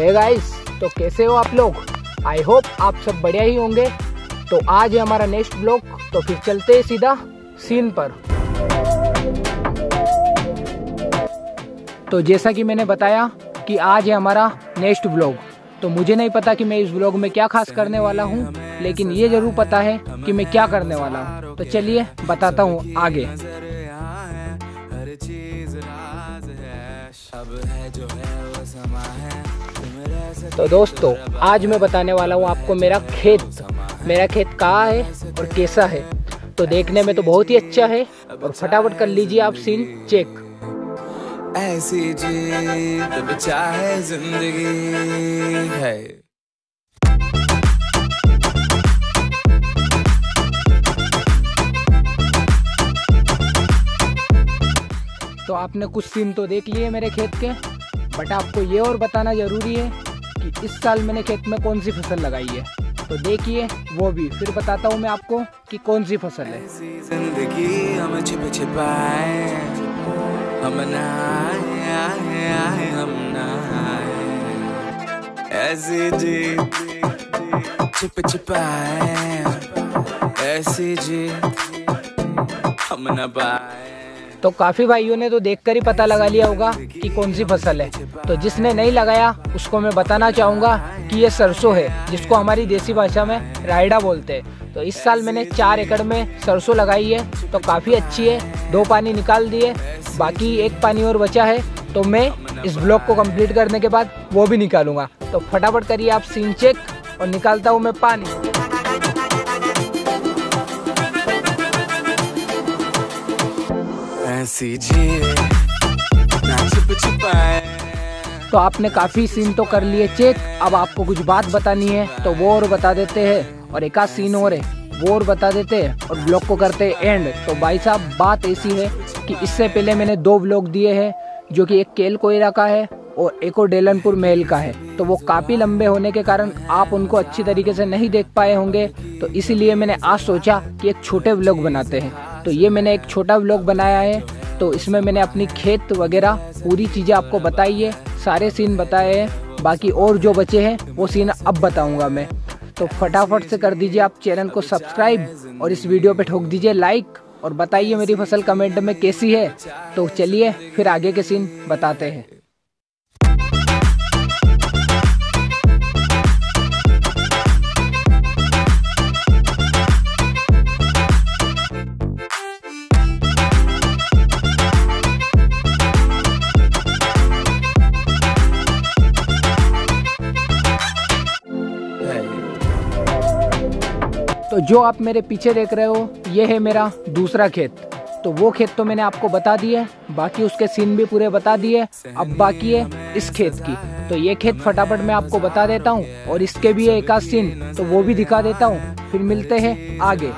Hey guys तो कैसे हो आप लोग? आई होप आप सब बढ़िया ही होंगे। तो आज है हमारा नेक्स्ट ब्लॉग तो फिर चलते हैं सीधा सीन पर। तो जैसा कि मैंने बताया कि आज है हमारा नेक्स्ट ब्लॉग तो मुझे नहीं पता कि मैं इस ब्लॉग में क्या खास करने वाला हूँ, लेकिन ये ज़रूर पता है कि मैं क्या करने वाला हूँ। तो चलिए बताता हूँ आगे। अब है, जो है वो समा है। तो दोस्तों आज मैं बताने वाला हूँ आपको मेरा खेत। मेरा खेत कहाँ है और कैसा है? तो देखने में तो बहुत ही अच्छा है और फटाफट कर लीजिए आप सीन चेक ऐसी जीत अब चाहे ज़िंदगी है। तो आपने कुछ सीन तो देख लिए मेरे खेत के बट आपको ये और बताना ज़रूरी है कि इस साल मैंने खेत में कौन सी फ़सल लगाई है? तो देखिए, वो भी। फिर बताता हूँ मैं आपको कि कौन सी फ़सल है। ज़िंदगी हम छिप छिपाए, हम ना आए आए आए हम ना आए छिप छिपाए, ऐसी जीत हम न तो काफ़ी भाइयों ने तो देखकर ही पता लगा लिया होगा कि कौन सी फ़सल है। तो जिसने नहीं लगाया, उसको मैं बताना चाहूँगा कि ये सरसों है, जिसको हमारी देसी भाषा में रायडा बोलते हैं। तो इस साल मैंने चार एकड़ में सरसों लगाई है तो काफ़ी अच्छी है। दो पानी निकाल दिए, बाकी एक पानी और बचा है तो मैं इस ब्लॉक को कंप्लीट करने के बाद वो भी निकालूँगा। तो फटाफट करिए आप सीन चेक और निकालता हूँ मैं पानी। तो आपने काफ़ी सीन तो कर लिए चेक अब आपको कुछ बात बतानी है तो वो और बता देते हैं। और एक आध सीन और है, वो और बता देते हैं। और ब्लॉग को करते हैं एंड तो भाई साहब, बात ऐसी है कि इससे पहले मैंने दो ब्लॉग दिए हैं, जो कि एक केल कोयरा का है और एक और डेलनपुर मेल का है। तो वो काफ़ी लंबे होने के कारण आप उनको अच्छी तरीके से नहीं देख पाए होंगे तो इसीलिए मैंने आज सोचा कि एक छोटे व्लॉग बनाते हैं। तो ये मैंने एक छोटा व्लॉग बनाया है। तो इसमें मैंने अपनी खेत वगैरह पूरी चीज़ें आपको बताई है। सारे सीन बताए हैं। बाकी और जो बचे हैं, वो सीन अब बताऊँगा मैं। तो फटाफट से कर दीजिए आप चैनल को सब्सक्राइब और इस वीडियो पे ठोक दीजिए लाइक और बताइए मेरी फ़सल कमेंट में कैसी है। तो चलिए फिर आगे के सीन बताते हैं। तो जो आप मेरे पीछे देख रहे हो, ये है मेरा दूसरा खेत। तो वो खेत तो मैंने आपको बता दिए, बाकी उसके सीन भी पूरे बता दिए, अब बाकी है इस खेत की। तो ये खेत फटाफट मैं आपको बता देता हूँ, और इसके भी एक आध सीन तो वो भी दिखा देता हूँ। फिर मिलते हैं आगे।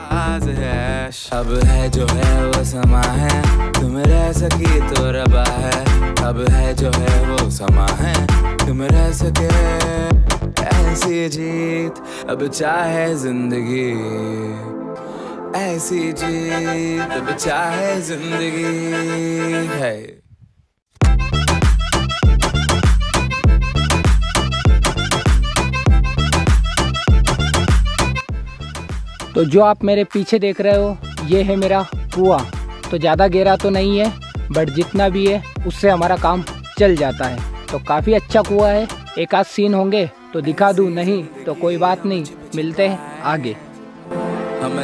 अब है जो है वो समा है। तुम रह तो रबा है। अब है जो है वो समा है। तुम रह सके। ऐसी जीत, अब चाहे ज़िंदगी। ऐसी जीत, अब चाहे ज़िंदगी। है। तो जो आप मेरे पीछे देख रहे हो, ये है मेरा कुआ। तो ज़्यादा गहरा तो नहीं है, बट जितना भी है, उससे हमारा काम चल जाता है। तो काफ़ी अच्छा कुआ है, एक आध सीन होंगे। तो दिखा दूँ, नहीं तो कोई बात नहीं, मिलते हैं आगे। हम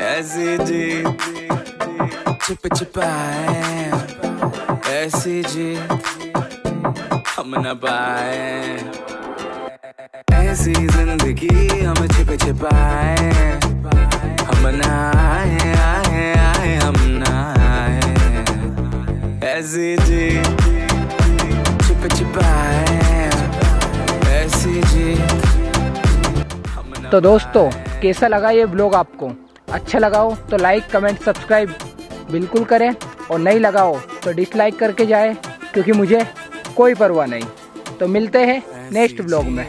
ऐसी जीत छिप ऐसी जीत हम न पाए। ऐसी ज़िंदगी हम छिप छिपाए हम ना आए आए आए हम ना आए ऐसी जी तो दोस्तों कैसा लगा ये ब्लॉग आपको? अच्छा लगाओ तो लाइक कमेंट सब्सक्राइब बिल्कुल करें और नहीं लगाओ तो डिसलाइक करके जाए क्योंकि मुझे कोई परवाह नहीं। तो मिलते हैं नेक्स्ट ब्लॉग में।